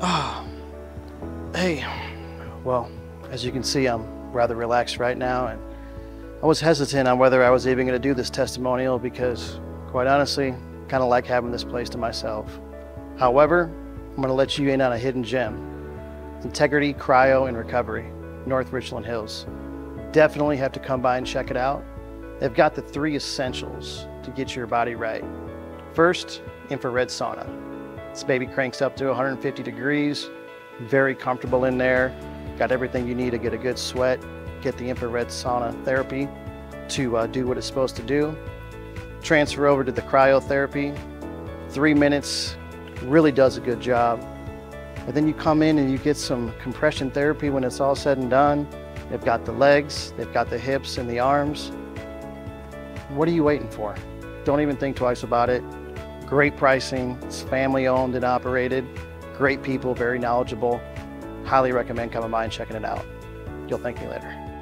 Oh, hey. Well, as you can see, I'm rather relaxed right now, and I was hesitant on whether I was even going to do this testimonial because, quite honestly, kind of like having this place to myself. However, I'm going to let you in on a hidden gem. Integrity Cryo and Recovery, North Richland Hills. Definitely have to come by and check it out. They've got the three essentials to get your body right. First, infrared sauna. This baby cranks up to 150 degrees, very comfortable in there. Got everything you need to get a good sweat, get the infrared sauna therapy to uh, do what it's supposed to do. Transfer over to the cryotherapy. Three minutes, really does a good job. And then you come in and you get some compression therapy when it's all said and done. They've got the legs, they've got the hips and the arms. What are you waiting for? Don't even think twice about it. Great pricing, it's family owned and operated. Great people, very knowledgeable. Highly recommend coming by and checking it out. You'll thank me later.